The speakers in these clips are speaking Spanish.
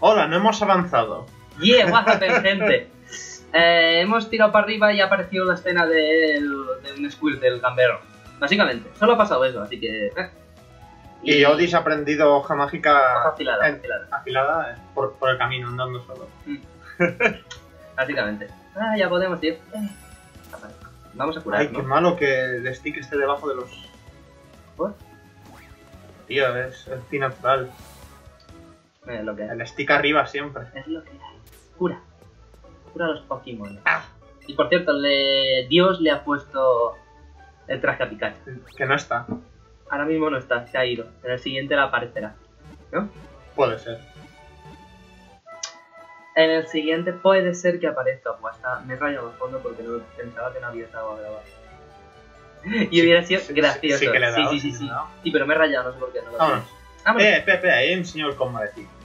Hola, no hemos avanzado. Yeah, what happened, gente. Eh, hemos tirado para arriba y ha aparecido la escena del- de, un squirt del gambero. Básicamente, solo ha pasado eso, así que. eh. Y Odis ha aprendido hoja mágica Hoja afilada, en- afilada. afilada, eh, por, por el camino, andando solo. Básicamente. Ah, ya podemos ir. Eh. Vamos a curar, Ay, qué malo que el stick esté debajo de los... ¿Por? Tío, es el fin natural. Es lo que hay. El stick arriba siempre. Es lo que hay. Cura. Cura a los Pokémon. Ah. Y por cierto, le... Dios le ha puesto el traje a Pikachu. Que no está. Ahora mismo no está, se ha ido. En el siguiente le aparecerá. ¿No? Puede ser. En el siguiente puede ser que aparezca. Hasta me he rayado el fondo porque no pensaba que no había estado a grabar. Y hubiera sido sí, gracioso. sí, sí que le he dado, sí, sí sí, pero me he rayado, no sé por qué. No lo. Vámonos. Eh, Pepe, ahí enseño el combate. Vale, sí.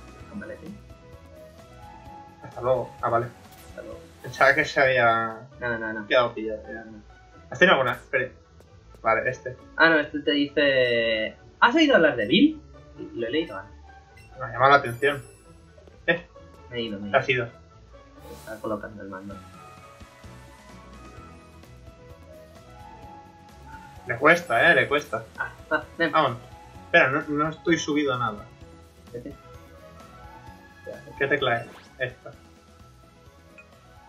Hasta luego. Ah, vale. Hasta luego. Pensaba que se había No, no, no. quedado pillado. ya. ¿Has tenido alguna? Espera. Vale, este. Ah, no, este te dice... ¿Has oído hablar de Bill? Lo he leído antes. Me ha llamado la atención. Eh, Me he ido, me he ¿qué ido. ha sido? Está colocando el mando. Le cuesta, eh, le cuesta. Ah, ah, ven. Vámonos. Espera, no, no estoy subido a nada. ¿Qué tecla es? Esta.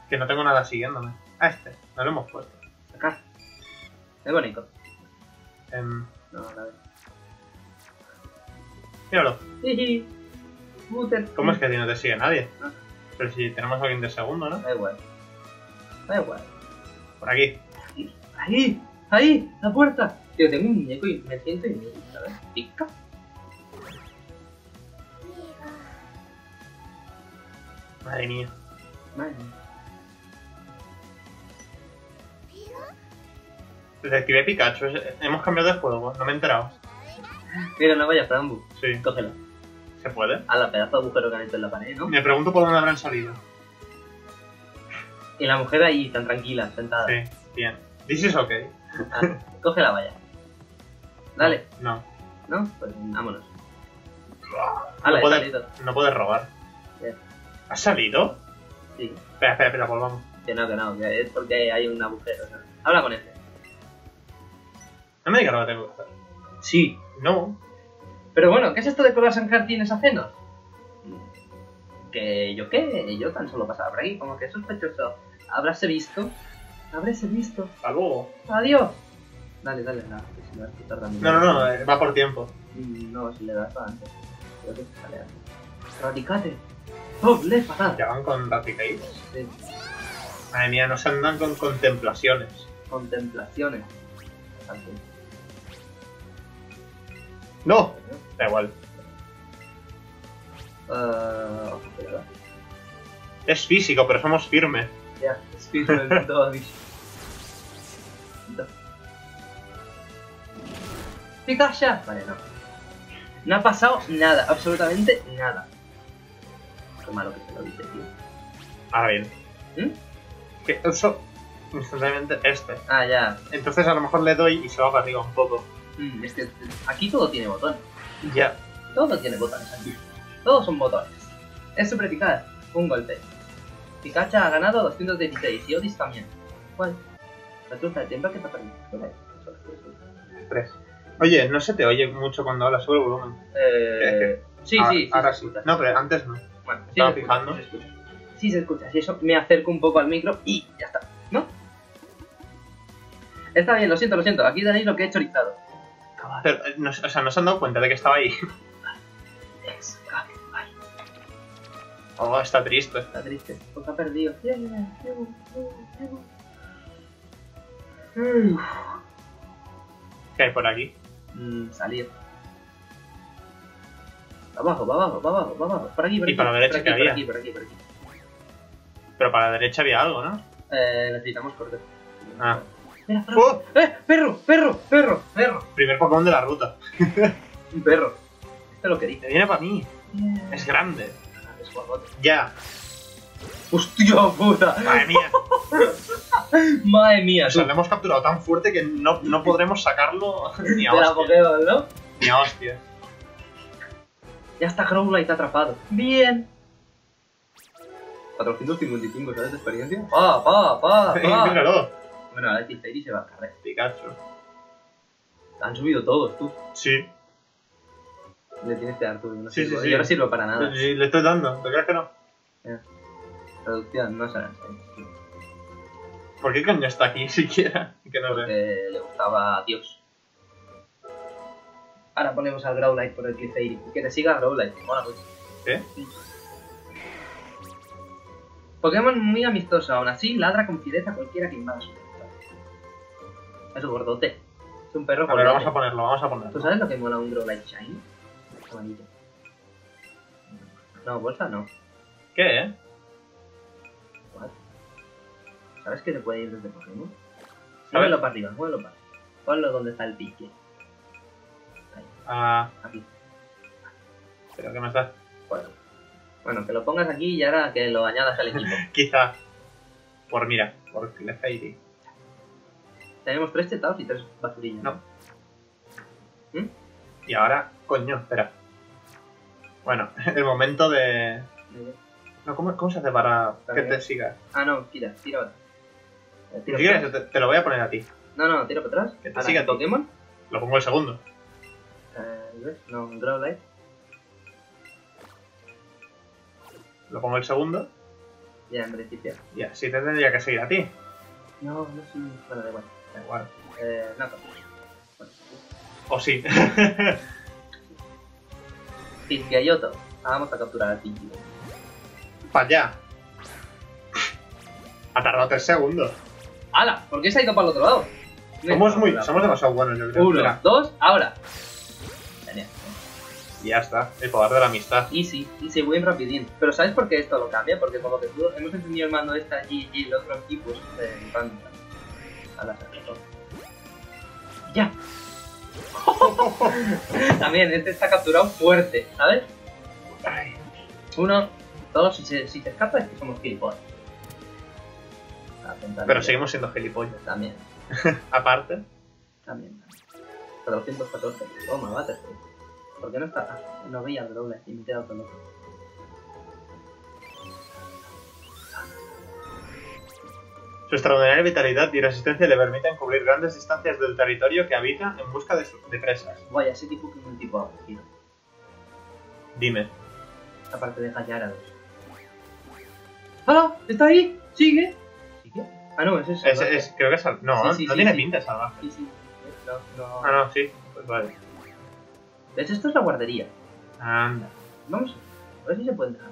Que no tengo nada siguiéndome. Ah, este. No lo hemos puesto. Acá. Es bonito. Em, No, a ver. míralo. ¿Cómo es que a ti no te sigue nadie? No. Pero si tenemos a alguien de segundo, ¿no? Da igual. Da igual. Por aquí. Ahí, ahí, la puerta. Tío, tengo un muñeco y me siento y me ¿sabes? Pica. Madre mía. Madre mía. Detective Pikachu. Hemos cambiado de juego. No me he enterado. Mira, no vayas, Frambu. Sí. Cógela. ¿Se puede? A la pedazo de agujero que han hecho en la pared, ¿no? Me pregunto por dónde habrán salido. Y la mujer ahí, tan tranquila, sentada. Sí, bien. This is okay. Ah, cógela, vaya. Dale. No. ¿No? Pues vámonos. No Hala, he puedes, no puedes robar. ¿Has salido? Sí. Espera, espera, espera, volvamos. Que no, que no, que es porque hay un agujero. ¿sabes? Habla con este. No me digas lo que tengo que hacer. Sí. No. Pero bueno, ¿qué es esto de colarse en jardines ajenos? Que yo qué, yo tan solo pasaba por aquí, como que sospechoso. ¿Habráse visto? ¿Habráse visto? Hasta luego. ¡Adiós! Dale, dale, no, que si no estoy tardando. No, no, no, eh, va por tiempo. Mm, No, si le das va antes. Creo que sale antes. ¡Radicate! ¡Doble fatal! Ya van con Raticate. Sí. Madre mía, no se andan con contemplaciones. Contemplaciones. Antes. No. Da igual. Espera. Es físico, pero somos firmes. Ya, espíritu del todo Pikachu. Vale, no. No ha pasado nada, absolutamente nada. Qué malo que se lo dice, tío. Ahora bien. ¿Mm? Que uso instantáneamente este. Ah, ya. Entonces a lo mejor le doy y se va para arriba un poco. Es que aquí todo tiene botones. Ya. Todo tiene botones aquí. Todos son botones. Es súper eficaz. Un golpe. Pikachu ha ganado 216 y Odis también. ¿Cuál? La truza de tiempo que te ha perdido. Tres. Oye, no se te oye mucho cuando hablas sobre el volumen. Eh, sí, sí, sí. Ahora sí. escucha. No, pero antes no. Bueno, sí Estaba se escucha, fijando. sí se escucha. Sí se escucha, si eso me acerco un poco al micro y ya está, ¿no? Está bien, lo siento, lo siento. Aquí tenéis lo que he chorizado. Pero, eh, no, o sea, no se han dado cuenta de que estaba ahí. Oh, está triste. está triste. Porque ha perdido. ¿Qué hay por aquí? Mm, salir. Va abajo, va abajo, va abajo, va abajo. Por aquí, por Y aquí. para la derecha, por aquí, ¿qué por había? aquí, por aquí, por aquí. Pero para la derecha había algo, ¿no? Eh, necesitamos correr. Ah. Mira, perro. ¡Oh! ¡Eh! ¡Perro! ¡Perro! ¡Perro! ¡Perro! Primer Pokémon de la ruta. Un perro. Esto es lo que dice. Me viene para mí. Es grande. Es guapote. Ya. ¡Hostia puta! Madre mía. Madre mía, O sea, tú. lo hemos capturado tan fuerte que no, no podremos sacarlo ni a De la hostia. Pokéball, ¿no? Ni a hostia. Ya está Growlite atrapado. Bien. 455, ¿sabes? De experiencia. ¡Pa, pa, pa, pa! Míralo. Bueno, ahora Clefairy se va a carrer. Pikachu. Han subido todos, tú. Sí. Le tienes que dar tú. No Sí, sirvo. sí, sí. Yo no sirvo para nada. Sí, le estoy dando. ¿Te crees que no? Traducción, no será seis. ¿Por qué coño está aquí siquiera? Que no sé. Le gustaba a Dios. Ahora ponemos al Growlite por el Clefairy. Que te siga Growlite. Mola mucho. ¿Qué? Pokémon muy amistoso, aún así ladra con fidez a cualquiera que invada su. Es gordote. Es un perro A ver, vamos a ponerlo, vamos a ¿Tú ponerlo. sabes lo que mola un Growlite Shiny? Amarillo. No, bolsa no. ¿Qué, eh? What? ¿Sabes que te puede ir desde Pokémon? Muévelo para arriba, muévelo para arriba. Ponlo donde está el pique. Ah, Aquí. pero ¿qué más da? Bueno. Bueno, que lo pongas aquí y ahora que lo añadas al equipo. Quizá. Por mira, por Clefairy. Tenemos tres chetados y tres basurillas. No. Y ahora, coño, espera. Bueno, el momento de. No, ¿cómo, cómo se hace para que te qué? siga? Ah, no, tira, tira ahora. Si quieres, te, te lo voy a poner a ti. No, no, tira para atrás. Que te Ahora, siga. Pokémon. Lo pongo el segundo. Eh, ¿Ves? No, un Growlite. Lo pongo el segundo. Ya, en principio. Y así te tendría que seguir a ti. No, no sí. Bueno, da igual. Da igual. Eh, no, bueno. O sí. Pizqueyoto. Ah, vamos a capturar al Pinky. para allá. Ha tardado tres segundos. ¡Hala! ¿Por qué se ha ido para el otro lado? Somos muy, somos demasiado buenos, yo creo. Uno, Espera. dos, ahora. Genial. Y ya está. El poder de la amistad. Easy, easy, muy rapidín. Pero ¿sabes por qué esto lo cambia? Porque como que tú hemos entendido el mando esta y, y el otro aquí, pues eh, van a la. ¡Ya! También, este está capturado fuerte, ¿sabes? Uno, dos, si se, si se escapa es que somos gilipollas. Pero seguimos siendo gilipollas. También, Aparte, también. 414. Toma, bate. ¿Por qué no está? Ah, no veía el doble y me he quedado con otro. Su extraordinaria vitalidad y resistencia le permiten cubrir grandes distancias del territorio que habita en busca de, su- de presas. Vaya, ese tipo que es un tipo aburrido. Dime. Aparte de Gallarados. ¡Hala! ¿Está ahí? ¿Sigue? ¿Sigue? Ah, no, ese es. Es, salvaje. es- creo que es sal- No, Sí, sí, no sí, tiene pinta salvaje. Sí, sí. No, no. Ah, no, sí. Pues vale. De hecho, esto es la guardería. Anda. Vamos a ver. A ver si se puede entrar.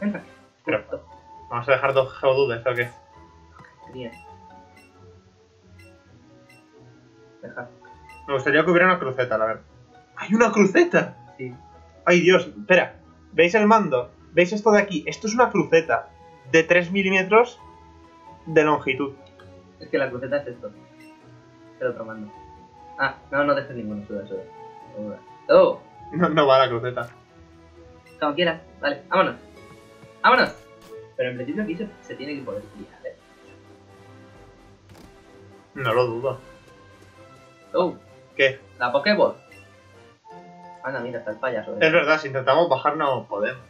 Entra. Pero-. Vamos a dejar dos geodudes, ¿o qué? Bien. Deja. Me gustaría que hubiera una cruceta, la verdad. ¡Hay una cruceta! Sí. ¡Ay, Dios! Espera. ¿Veis el mando? ¿Veis esto de aquí? Esto es una cruceta de 3 milímetros de longitud. Es que la cruceta es esto. El otro mando. Ah, no, no dejes ninguno. Suda, suda. Suda. ¡Oh! No, no va la cruceta. Como quieras. Vale, vámonos. ¡Vámonos! Pero en principio aquí se, se tiene que poder pillar, ¿eh? No lo dudo. ¡Oh! ¿Qué? La Pokéball. Anda, mira, está el payaso. ¿eh? Es verdad, si intentamos bajar no podemos.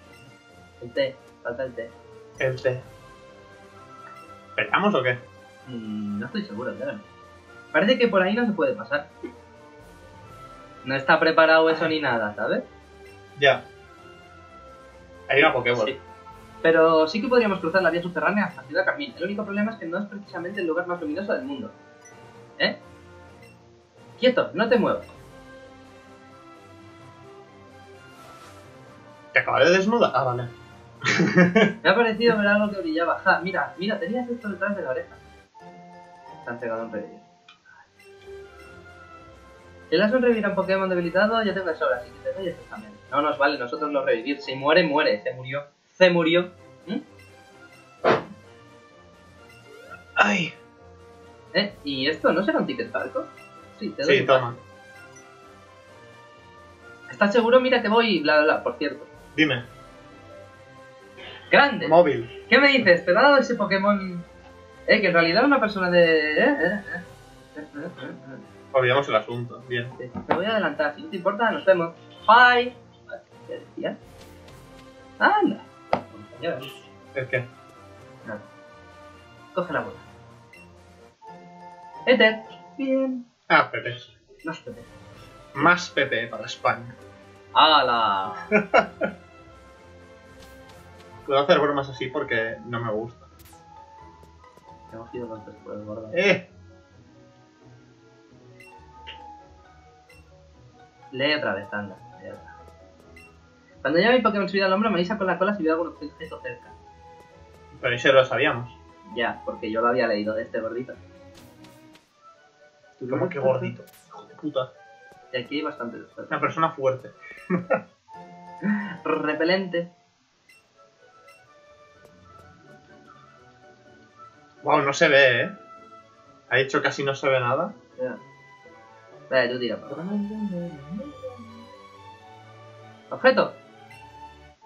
El té. Falta el té. El T. ¿Esperamos o qué? Mm, no estoy seguro, claro. Parece que por ahí no se puede pasar. No está preparado eso ni nada, ¿sabes? Ya. Hay una Pokéball. Sí. Pero sí que podríamos cruzar la vía subterránea hasta Ciudad Carmín. El único problema es que no es precisamente el lugar más luminoso del mundo. ¿Eh? Quieto, no te muevas. ¿Te acaba de desnudar? Ah, vale. Me ha parecido ver algo que brillaba. Ja, mira, mira, tenías esto detrás de la oreja. Te han pegado un revivir. Si le has un revivir a un Pokémon debilitado, ya tengo de sobra, así que te doy también. No nos vale, nosotros lo revivir. Si muere, muere. Se murió. Se murió. ¿Mm? ¡Ay! ¿Eh? ¿Y esto no será un ticket barco? Sí, te doy Sí, toma. ¿Estás seguro? Mira que voy, bla, bla, bla, por cierto. Dime. ¡Grande! Móvil. ¿Qué me dices? ¿Te ha dado ese Pokémon? Eh, que en realidad es una persona de... ¿Eh? ¿Eh? ¿Eh? ¿Eh? ¿Eh? ¿Eh? Olvidamos el asunto. Bien. ¿Eh? Me voy a adelantar, si no te importa, nos vemos. Bye. ¿Qué decías? Anda. Ya ves. ¿El qué? Nada. Coge la bola. Ether. Bien. Ah, PP. No es Pepe. Más PP para España. ¡Hala! Puedo hacer bromas así porque no me gusta. Hemos ido con tres por el gordo. ¡Eh! Lee otra vez, anda. lee otra. Cuando ya mi Pokémon subido al hombro, me avisa con la cola si veo algún objeto cerca. Pero eso lo sabíamos. Ya, porque yo lo había leído de este gordito. ¿Cómo que gordito? Hijo de puta. Y aquí hay bastante Una persona fuerte. Repelente. Wow, no se ve, ¿eh? Ha dicho casi no se ve nada. Ya. Vale, tú tira. ¡Objeto!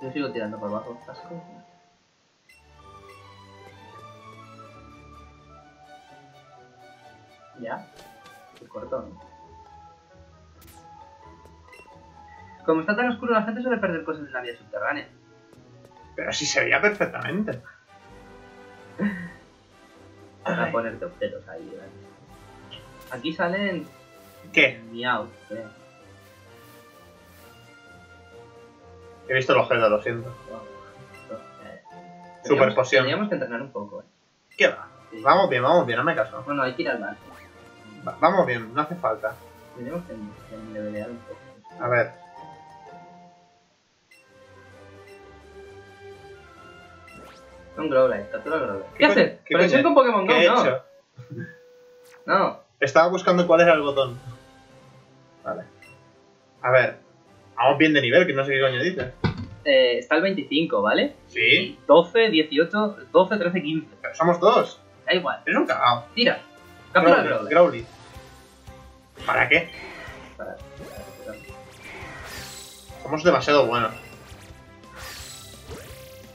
Yo sigo tirando por abajo. Asco. ¿Ya? Qué corto, ¿no? Como está tan oscuro, la gente suele perder cosas en la vía subterránea. Pero sí se veía perfectamente. Para ponerte objetos ahí, ¿vale? Aquí salen ¿Qué? miau, creo. He visto el objeto, lo siento. Eh, Super poción. Tendríamos que entrenar un poco, eh. ¿Qué va? Vamos bien, vamos bien, no me caso. Bueno, hay que ir al barco. Va- vamos bien, no hace falta. Tendríamos que que levelear un poco. A ver. Un Growlite, captura Growlite. ¿Qué ¿Qué, haces? qué Conexión con Pokémon Go, ¿Qué he no. hecho? No. Estaba buscando cuál era el botón. Vale. A ver. Vamos bien de nivel, que no sé qué coño dices. Eh, está el 25, ¿vale? Sí. 12, 18, 12, 13, 15. Pero somos dos. Da igual. Es un cagao. Tira. Captura Growly, Growlite. Growly. ¿Para qué? Para- para- Somos demasiado buenos.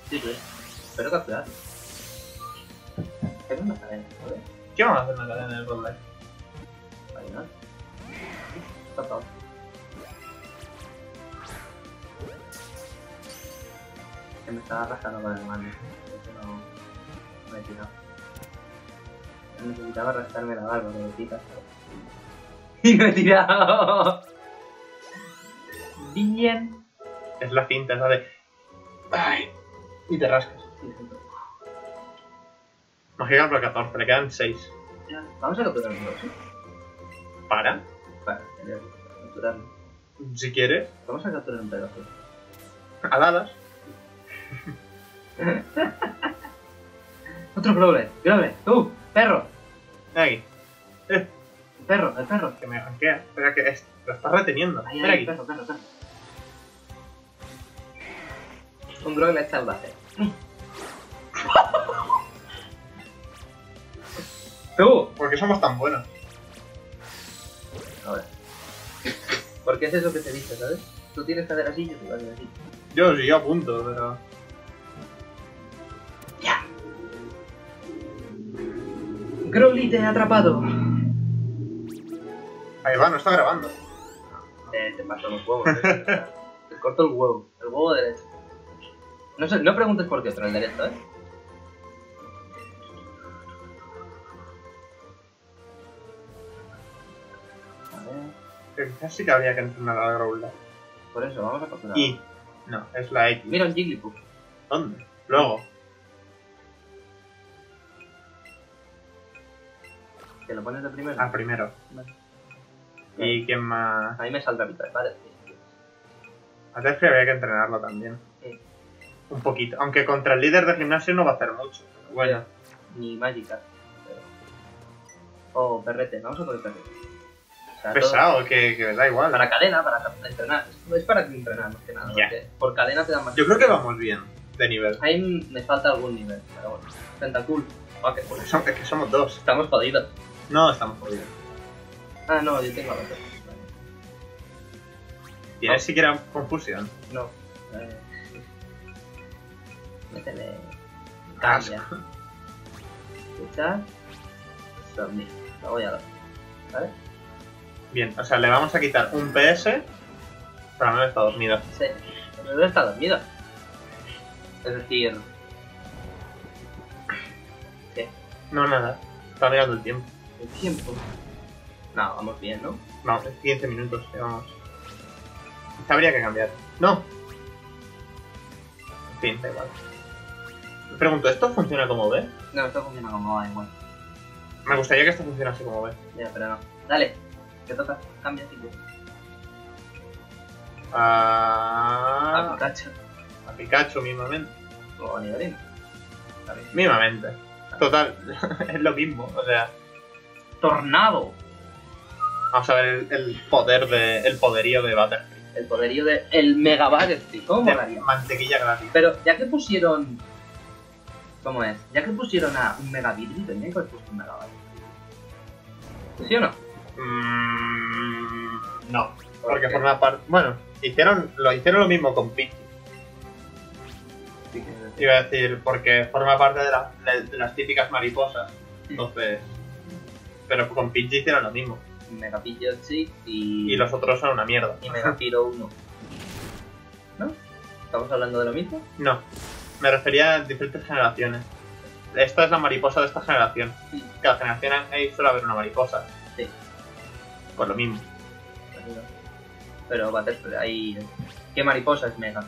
Sí, sí. Espero capturar. Tengo una cadena, ¿vale? ¿Qué vamos a hacer en la cadena del Growlite? Vale, ¿no? Tapado. Que me estaba rascando con el mando. No, no he tirado. Necesitaba rascarme la barba, pero quitas. Y no he tirado. Bien. Es la cinta, esa de. Ay. Y te rascas. Mágica para 14, le quedan 6. Ya, Vamos a capturar un ¿sí? Para, Para, tener- capturarlo. si quieres, Vamos a capturar un pedazo. aladas. Otro Growlite, Growlite, tú, perro, aquí. Eh, el perro, el perro. que me ganquea. Espera, que es, lo estás reteniendo. Ahí, Ven ahí, aquí. perro, perro, perro. Un salvaje. ¡Tú! ¿Por qué somos tan buenos? Ahora. Porque es eso que te dice, ¿sabes? Tú tienes que hacer así y yo te voy a hacer así. Yo sí, yo apunto, pero. Growlite atrapado. Ahí va, no está grabando. Eh, te paso los huevos. ¿eh? te corto el huevo. El huevo derecho. No, sé, no preguntes por qué, pero el derecho, ¿eh? A ver. Que Quizás sí que habría que entrenar a la Growlite. Por eso, vamos a capturar. Y. No, es la X. Mira un Jigglypuff. ¿Dónde? Luego. ¿Te lo pones de primero? Ah, primero. Vale. ¿Y quién más? A mí me saldrá Vital, vale. A Tefri habría que entrenarlo también. Sí. Un poquito. Aunque contra el líder de gimnasio no va a hacer mucho. pero Bueno, Ni pero- O Perrete, vamos a poner Perrete. O sea, todo- pesado, que, que da igual. Para cadena, para entrenar. Es para entrenar más que nada. Porque Por cadena te dan más. Yo creo que vamos bien de nivel. Ahí me falta algún nivel, pero bueno. Tentacool. Ah, bueno. Es que somos dos. Estamos jodidos. No, estamos por bien. Ah, no, yo tengo Avatar. Y no. siquiera confusión. No. Eh, métele. Cambia. Escucha. Submit. La voy a dar. ¿Vale? Bien, o sea, le vamos a quitar un PS. Pero no está dormido. Sí, no está dormido. Es decir. ¿Qué? No, nada. Está mirando el tiempo. El tiempo. No, vamos bien, ¿no? Vamos, 15 minutos, llevamos. Habría que cambiar. No. En fin, da igual. Me pregunto, ¿esto funciona como B? No, esto funciona como va igual. Me gustaría que esto funcionase como B. Ya, pero no. Dale, te toca. Cambia tipo. A A... Pikachu. a Pikachu, mismamente. O a bien. Mismamente. Total, es lo mismo. O sea, Tornado. vamos a ver el, el poder de. el poderío de Butterfree. El poderío de. El Mega Battlefield. ¿Cómo De molaría? mantequilla gratis. Pero ya que pusieron. ¿Cómo es? Ya que pusieron a un Mega Beedrill, tendrían que haber puesto un Mega. ¿Sí o no? Mm, no. Porque qué? forma parte. Bueno, hicieron lo, hicieron lo mismo con Pidgey. Iba a decir, porque forma parte de, la- de- de las típicas mariposas. Entonces. Pero con Pidgey hicieron lo mismo. Mega Pidgeotto y. Y los otros son una mierda. Y Mega Pyro 1. ¿No? ¿Estamos hablando de lo mismo? No. Me refería a diferentes generaciones. Esta es la mariposa de esta generación. Sí. Cada generación ahí suele haber una mariposa. Sí. Pues lo mismo. Pero Butterfree, ahí. ¿Qué mariposa es Mega?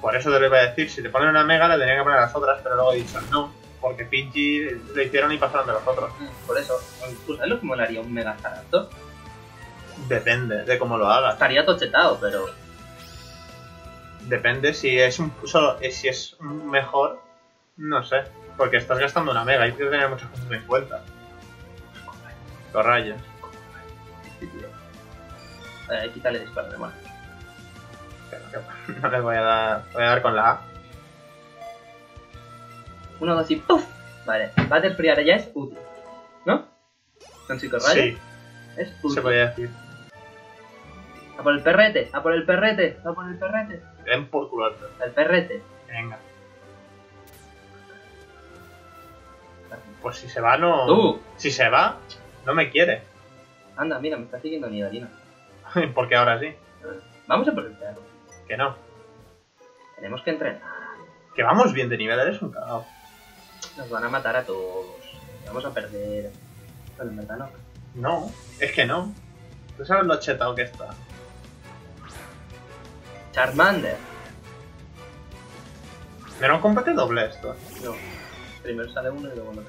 Por eso te lo iba a decir, si le ponen una mega le tendrían que poner las otras, pero luego he dicho no, porque Pidgey lo hicieron y pasaron de los otros. Por eso, ¿tú sabes lo que molaría un Mega Staraptor? Depende de cómo lo hagas. Estaría tochetado, pero. Depende si es un solo si es un mejor, no sé, porque estás gastando una mega, hay que tener muchas cosas en cuenta. Los rayos. Eh, quítale disparo de mano. No le voy a dar, voy a dar con la A. Uno, dos y ¡puf! Vale, Butterfree ahora ya es útil. ¿No? Con psicorrayo Sí, es útil. se podría decir. A por el perrete, a por el perrete, a por el perrete. Ven por culo. El perrete. Venga. Pues si se va no. ¡Tú! Si se va, no me quiere. Anda, mira, me está siguiendo Nidalina. Porque ahora sí. Vamos a por el perro. Que no. Tenemos que entrenar. Que vamos bien de nivel, eres un cagao. Nos van a matar a todos. Vamos a perder. Bueno, en verdad no. No, es que no. Tú sabes lo chetado que está. Charmander. ¿Era un combate doble esto? No. Primero sale uno y luego no.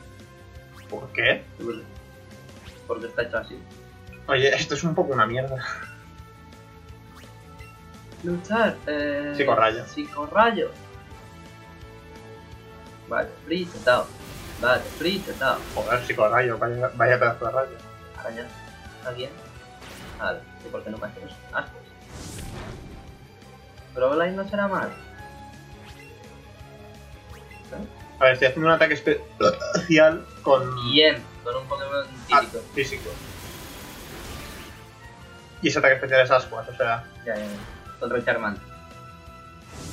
¿Por qué? Porque está hecho así. Oye, esto es un poco una mierda. Luchar. Eh... Psicorrayo. Psicorrayo. Vale, free setado. Vale, free setado. Joder, psicorrayo, vaya, vaya pedazo de rayo. Araña. ¿Alguien? Vale, ¿y por qué no me haces ascos? No será mal. A ver, estoy haciendo un ataque especial con Bien, con un Pokémon ah, típico. físico. Y ese ataque especial es Ascuas, o sea. Ya, ya, ya. Contra el Charmander.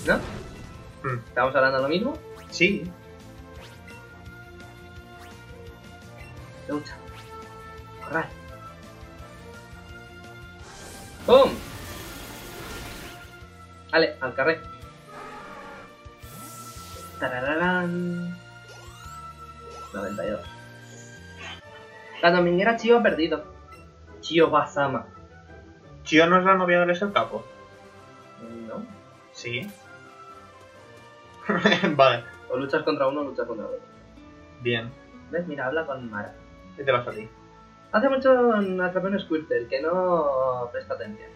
¿No? mm, ¿Estamos hablando de lo mismo? sí. Lucha. Corral. ¡Pum! Vale, al carré. Tarararán. 92. La dominguera Chio ha perdido. Chio Basama. ¿Chio no es la novia del el capo? No. Sí. vale, O luchas contra uno o luchas contra otro. bien. ¿Ves? Mira, habla con Mara. ¿Qué te pasa a ti? Hace mucho atrapé un Squirtle que no presta atención.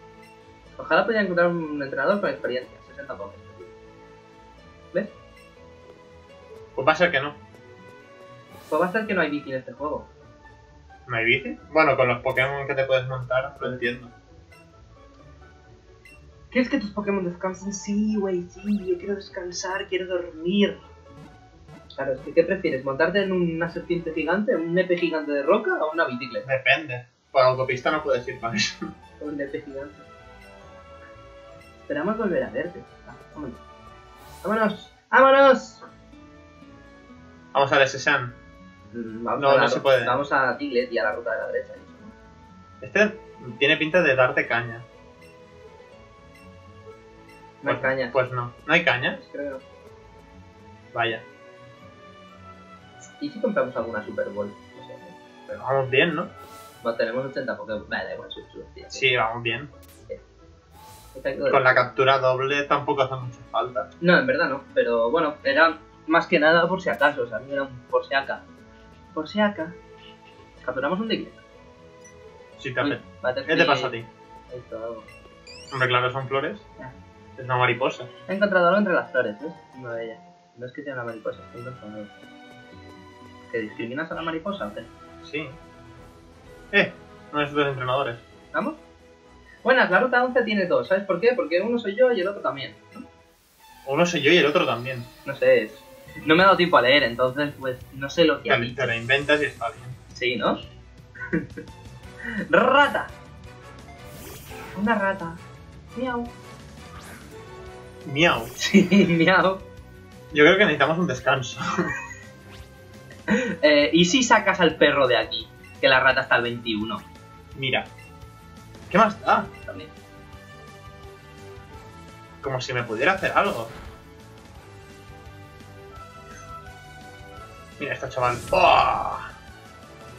Ojalá pudiera encontrar un entrenador con experiencia. 60 pokés. ¿Ves? Pues va a ser que no. Pues va a ser que no hay bici en este juego. ¿No hay bici? Bueno, con los Pokémon que te puedes montar, lo entiendo. ¿Quieres que tus Pokémon descansen? Sí, güey, sí, yo quiero descansar, quiero dormir. Claro, es que ¿qué prefieres? ¿Montarte en una serpiente gigante, un nepe gigante de roca o una bicicleta? Depende. Por autopista no puedes ir para eso. Un nepe gigante. Esperamos volver a verte. Ah, vámonos. ¡Vámonos! ¡Vámonos! Vamos al SSN. Mm, Vamos No, a no se puede. Vamos a Tiglet y a la ruta de la derecha. Este tiene pinta de darte caña. No hay Pues- caña. Pues no. ¿No hay caña? Creo. Vaya. ¿Y si compramos alguna Super Bowl? No sé. Pero vamos bien, ¿no? Bueno, tenemos 80 Pokémon. Vale, da igual, su, su, tía, Sí, vamos bien. De- Con la captura doble tampoco hace mucha falta. No, en verdad no. Pero bueno, era más que nada por si acaso. O sea, era un por si acá. Por si acá. Capturamos un Diglett. Si te. Butterfree- ¿Qué te pasa a ti? Esto, algo. Hombre, claro, son flores. Es una mariposa. He encontrado algo entre las flores, ¿ves? Una de ellas. No es que sea una mariposa, he encontrado algo. ¿Que discriminas a la mariposa o qué? Sí. Eh, no es dos entrenadores. ¿Vamos? Buenas, la ruta 11 tiene dos, ¿sabes por qué? Porque uno soy yo y el otro también. ¿no? Uno soy yo y el otro también. No sé, es... No me ha dado tiempo a leer, entonces pues no sé lo que ha Te, dicho. te la inventas y está bien. Sí, ¿no? ¡Rata! Una rata. Miau. Miau. Sí, miau. Yo creo que necesitamos un descanso. Eh, ¿Y si sacas al perro de aquí? Que la rata está al 21. Mira. ¿Qué más da? También. Como si me pudiera hacer algo. Mira, esta chaval. ¡Buah!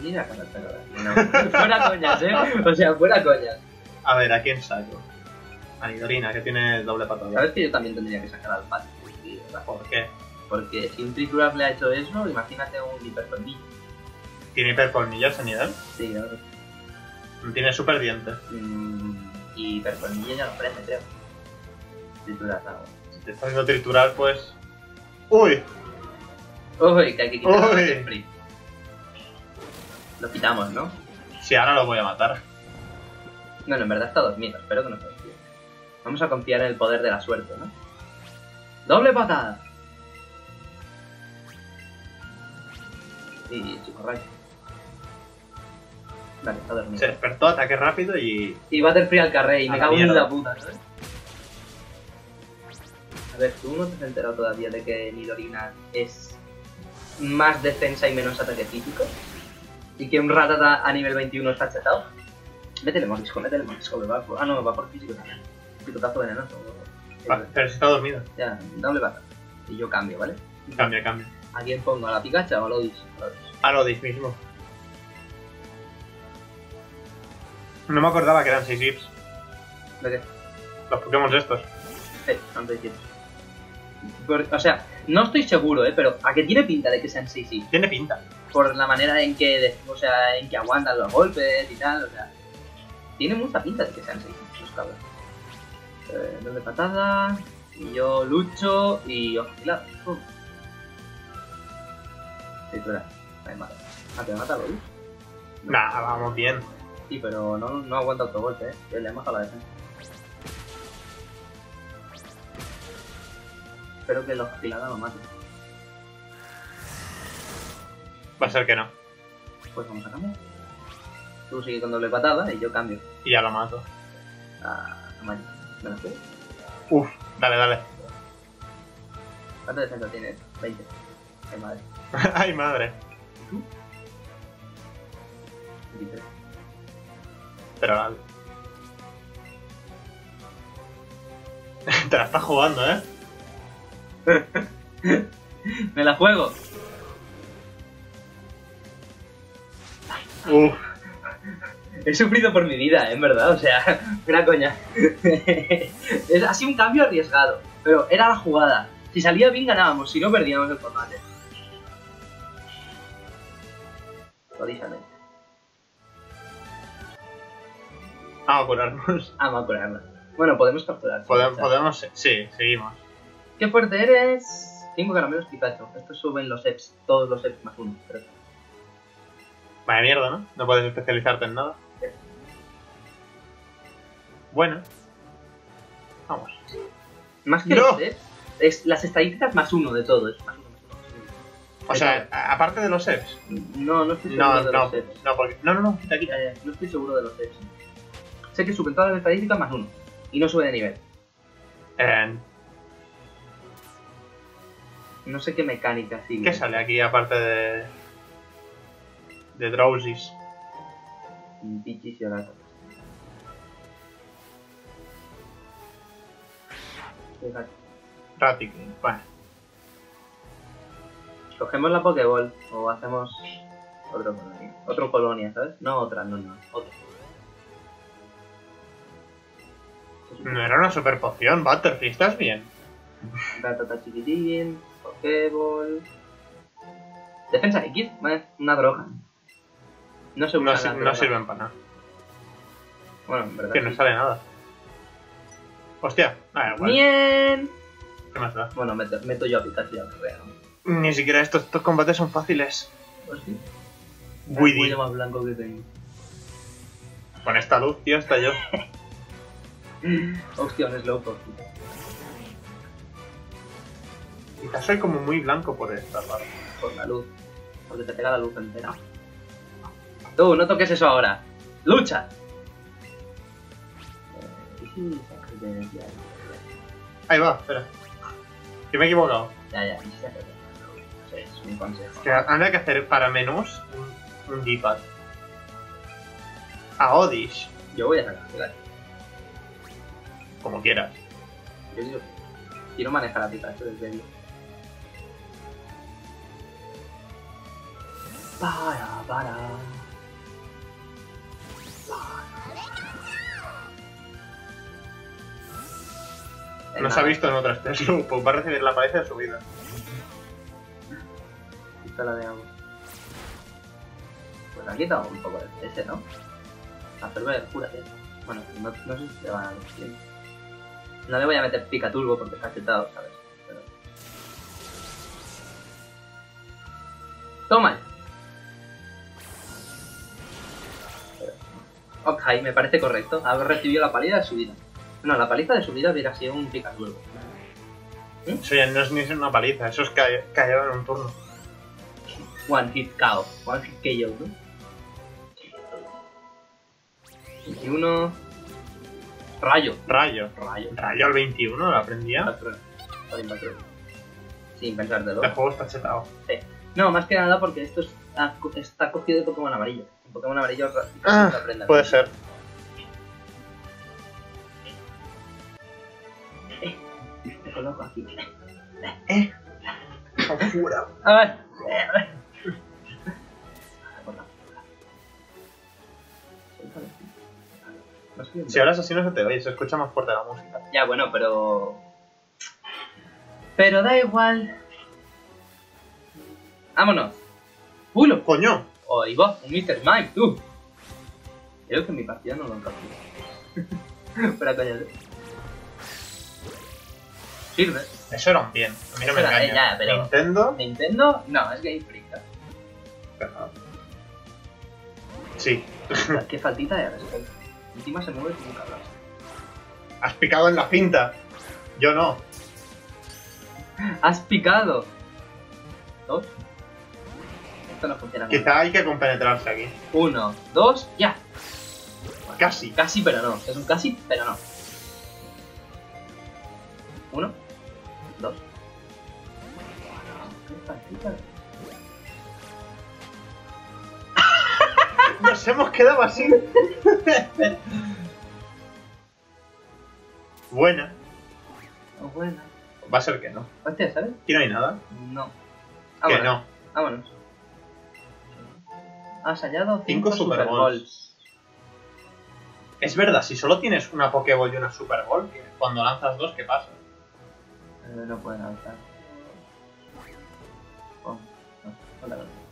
Mira con el perro de aquí. No. fuera coñas, ¿eh? O sea, fuera coñas. A ver, ¿a quién saco? A Nidorina, que tiene doble patada. ¿Sabes que yo también tendría que sacar al patio? ¿Por qué? Porque si un Trituras le ha hecho eso, imagínate un hipercolmillo. Tiene hipercolmillo ese nivel. Sí, claro. Tiene super dientes. Mm, y hipercolmillo ya lo prende, creo. Trituras, algo. Si te está haciendo triturar, pues. ¡Uy! Uy, que hay que quitar Uy. el free. Lo quitamos, ¿no? Si ahora lo voy a matar. Bueno, en verdad está dormido, espero que no se. Vamos a confiar en el poder de la suerte, ¿no? ¡Doble patada! Y chicorray. Vale, está dormido. Se despertó, ataque rápido y. Y Butterfree al carré y me cago en la puta, ¿sabes? A ver, tú no te has enterado todavía de que Nidorina es más defensa y menos ataque físico. Y que un Ratata a nivel 21 está chetado. Métele mordisco, métele mordisco, va por... Ah, no, va por físico también. Picotazo venenoso. Vale, pero si está dormido. Ya, doble pata. Y yo cambio, ¿vale? Cambia, cambia. ¿A quién pongo? ¿A la Pikachu o a Lodis? A Lodis. A lo dis mismo. No me acordaba que eran 6 VIPs. ¿De qué? Los Pokémon estos. Eh, son seis hits. Por- o sea, no estoy seguro, ¿eh? Pero ¿a qué tiene pinta de que sean 6 hits? Tiene pinta. por la manera en que, o sea, en que aguantan los golpes y tal, o sea, tiene mucha pinta de que sean seis los cabros. Eh, doble patada, y yo lucho y oscilar. Pum. Sí, mata. Ah, te mata Lois. Nah, vamos bien. Sí, pero no, no aguanta otro golpe, eh. Que le ha bajado la defensa. Espero que la oscilada lo mate. Va a ser que no. Pues vamos a cambiar. Tú sigue con doble patada y yo cambio Y ya lo mato. a, a Maya. ¿Me juego? Uf, dale, dale. ¿Cuánta defensa tienes? 20. Qué madre. Ay, madre. 23. Pero dale. Te la estás jugando, ¿eh? ¡Me la juego! Uf. He sufrido por mi vida, ¿eh? en verdad, o sea, una coña. es así un cambio arriesgado, pero era la jugada. Si salía bien ganábamos, si no perdíamos el combate. Vamos a curarnos. Vamos a curarla. Bueno, podemos capturar. Podemos, podemos, sí, seguimos. ¿Qué fuerte eres? 5 caramelos Pikachu. Estos suben los EPs, todos los EPs más uno. Pero... Vaya mierda, ¿no? No puedes especializarte en nada. Bueno. Vamos. Más que No. los EPs, es las estadísticas más uno de todo. Es más uno, O sea, aparte de los EPs. No, no estoy seguro No, de no, los EPs. no, porque. No, no, no, quita, quita. Eh, no estoy seguro de los EPs. Sé que suben todas las estadísticas más uno. Y no sube de nivel. Eh, No sé qué mecánica sigue. ¿Qué sale aquí aparte de. de Drowsies? Mm, Pichis y. Raticking, bueno. Cogemos la Pokéball o hacemos otro colonia. Otro colonia, ¿sabes? No otra, no, no. Otro. No era una super poción, Butterfree, ¿estás bien? Ratata chiquitín, Pokéball. Defensa X, vale, una droga. No se No, si- no sirven para nada. Bueno, en verdad. Que no sí. sale nada. Hostia, nada, igual. Bien. ¿Qué más da? Bueno, meto, meto yo a Pikachu y a Correa, ¿no? Ni siquiera estos, estos combates son fáciles. Pues sí. Más blanco que tengo. Con esta luz, tío, hasta yo. Hostia, un Slowpoke. Quizás soy como muy blanco por esta, raro. Por la luz. Porque te pega la luz entera. Tú, no toques eso ahora. ¡Lucha! Eh, ¿y si saco de- ya, Ahí va, espera. Que me he equivocado. Ya, ya, y sé, es un consejo. Que habría que hacer para menús un, un D-pad. A Odish, Yo voy a sacar, fíjate. como quieras. Yo quiero manejar a Pikachu desde el... Para, para. No se ha visto en otras tres pues va a recibir la paliza de su vida. Pistola de agua. Pues ha quitado un poco de ese, ¿no? Absorber, cúrate. Bueno, no, sé si te va a decir. No le voy a meter pica turbo porque está chetado, ¿sabes? Pero... Toma. Ok, me parece correcto. Ha recibido la paliza de su vida. No, la paliza de su vida hubiera sido un pica turbo. No es ni una paliza, eso es ca cayó en un turno. One hit KO. One hit KO, ¿no? 21. Rayo. Rayo. Rayo. Rayo al 21, lo aprendía. Patrón. Patrón. Sin pensártelo. El juego está chetado. No, más que nada porque esto es- está cogido de Pokémon amarillo. En Pokémon amarillo Ah. Puede ser. Te coloco aquí. Conjura. A ver. Si hablas así no se te oye, se escucha más fuerte la música. Ya, bueno, pero... Pero da igual. Vámonos. ¡Pulo! ¡Coño! Oh, y vos, un Mr. Mime, tú. Creo que en mi partida no lo han capturado. Fuera coña. Sirve. Eso era un bien, a mí no me Eso era- engaña. ya, pero- Nintendo. Nintendo, no, es Game Freak. Perdón. Sí. Qué faltita de respeto. Encima se mueve como un cabrón. Has picado en la cinta. Yo no. ¡Has picado! ¿Dos? Esto no funciona. Quizá hay que compenetrarse aquí. Uno, dos, ya. Casi. Casi, pero no. Es un casi, pero no. Uno, dos. Qué. Nos hemos quedado así. Buena. Oh, bueno. Va a ser que no. Hostia, ¿sabes? Aquí no hay nada. No. Que Vámonos. no. Vámonos. Has hallado Cinco 5 Super Balls. Es verdad, si solo tienes una Pokéball y una Super Ball, cuando lanzas dos, ¿qué pasa? Eh, no pueden avanzar. Oh, no, no.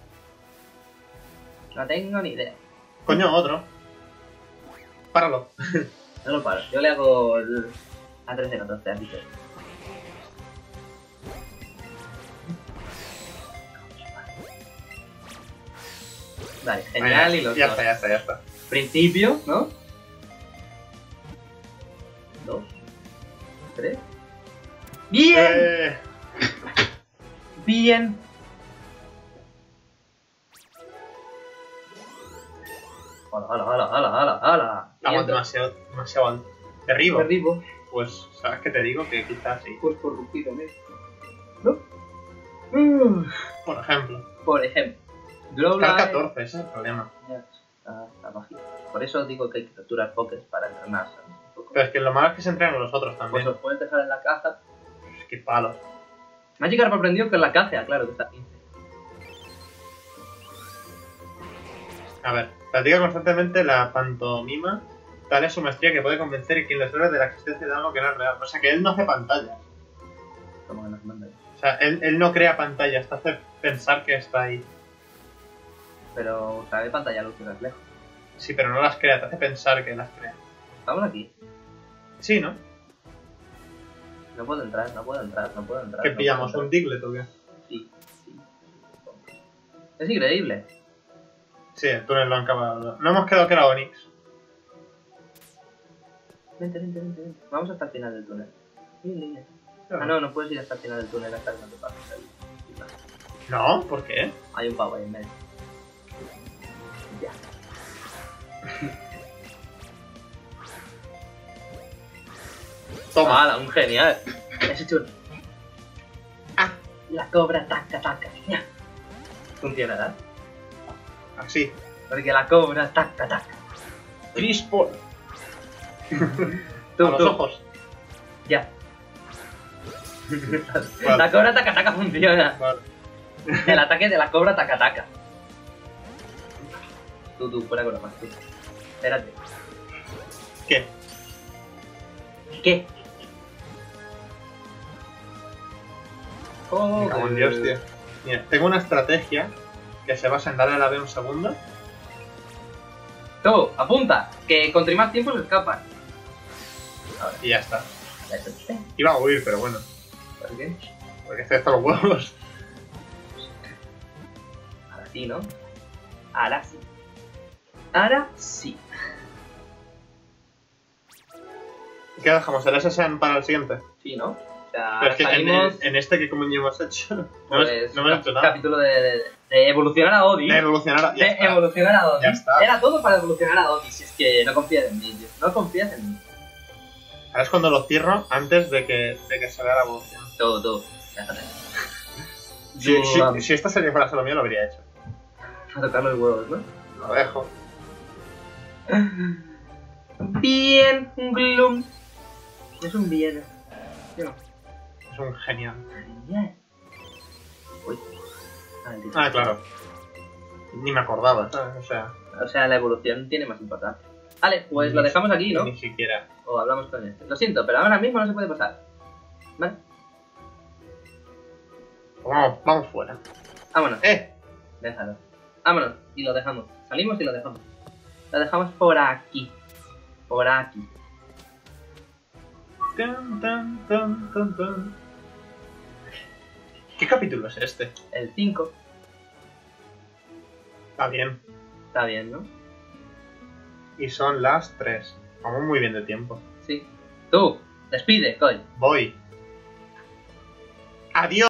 No tengo ni idea. Coño, otro. Páralo. No lo paro. Yo le hago el... a 3 de 14, has dicho. Vale, genial y los Ya dos. está, ya está, ya está. Principio, ¿no? Dos. Tres. ¡Bien! Eh, ¡Bien! ¡Hala, hala, hala, hala, hala! hala. Estamos demasiado, demasiado derribo. Derribo. Pues, ¿sabes qué te digo? Que quizás sí. Pues corruptido, ¿no? ¿No? Mm. Por ejemplo. Por ejemplo. Está 14, ese es el problema. Está, está bajito. Por eso os digo que hay que capturar pokés para entrenarse. Pero es que lo malo es que se entrenan los otros pues también. Pues los pueden dejar en la caja. Pues, qué palo. Magic Arp aprendió que en la caja, claro que está 15. A ver, practica constantemente la pantomima. Tal es su maestría que puede convencer a quien le suele de la existencia de algo que no es real. O sea que él no hace pantallas. Como que nos manda ahí. O sea, él, él no crea pantallas, te hace pensar que está ahí. Pero trae pantalla luz y reflejo. Sí, pero no las crea, te hace pensar que las crea. Estamos aquí. Sí, ¿no? No puedo entrar, no puedo entrar, no puedo entrar. ¿Qué no pillamos? ¿Un Diglett o qué? Sí, sí. Es increíble. Sí, el túnel lo han acabado. No hemos quedado que era Onix. Vente, vente, vente, vente. Vamos hasta el final del túnel. Bien, bien, bien. Ah, no, no puedes ir hasta el final del túnel hasta que no te pases ahí. No, ¿por qué? Hay un pavo ahí en medio. Ya. Toma. ¡Hala, un genial! Ese chulo. Ah, la cobra taca taca. Ya. Funcionará. Así. Porque la cobra taca taca. Chris Paul. Tú, a los tú. ojos. Ya. Vale. La cobra taca taca funciona. Vale. El ataque de la cobra taca taca. Tú, tú, fuera con la más, tú. Espérate. ¿Qué? ¿Qué? En Dios, tío. Mira, tengo una estrategia que se basa en darle a la B un segundo. Tú, apunta, que contra más tiempo se escapan. Y ya está. Iba a huir, pero bueno. ¿por qué? Porque estoy hasta los huevos. Ahora sí, ¿no? Ahora sí. Ahora sí. ¿Qué dejamos? ¿El SSN para el siguiente? Sí, ¿no? Sea, Pero es que en, salimos... en este que como hemos hecho, no, pues, hemos- no hemos hecho nada. capítulo de, de- de evolucionar a Odi. De evolucionar. a- ya de está. evolucionar a Odi. Ya está. Era todo para evolucionar a Odi. Si es que no confías en mí. No confías en mí. Ahora es cuando lo cierro antes de que, de que vea la evolución. Todo, todo. Si, si- si esta serie fuera solo mío, lo habría hecho. A tocar los huevos, ¿no? Lo dejo. Bien, Gloom. Es un bien. Yo no. Es un genial. Uy. Ah. Ah, claro. Ni me acordaba, ¿sabes? O sea, O sea, la evolución tiene más importancia. Vale, pues lo dejamos aquí, ¿no? ni siquiera. O hablamos con él. Lo siento, pero ahora mismo no se puede pasar. ¿Vale? Vamos, vamos fuera. Vámonos. ¡Eh! Déjalo. Vámonos. Y lo dejamos. Salimos y lo dejamos. Lo dejamos por aquí. Por aquí. Tan, tan, tan, tan, tan. ¿Qué capítulo es este? El 5. Está bien. Está bien, ¿no? Y son las 3. Vamos muy bien de tiempo. Sí. Tú, despide, coy. Voy. Adiós.